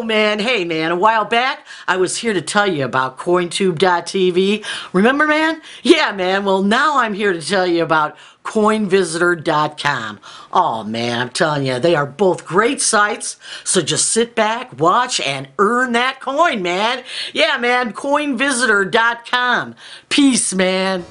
Oh, man, hey man, a while back I was here to tell you about CoinTube.tv. Remember man? Yeah man, well now I'm here to tell you about CoinVisitor.com. Oh man, I'm telling you, they are both great sites, so just sit back, watch, and earn that coin, man. Yeah man, CoinVisitor.com. Peace, man.